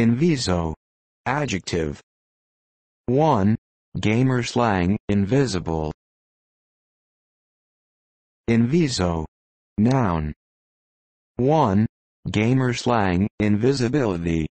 Inviso. Adjective. 1. Gamer slang, invisible. Inviso. Noun. 1. Gamer slang, invisibility.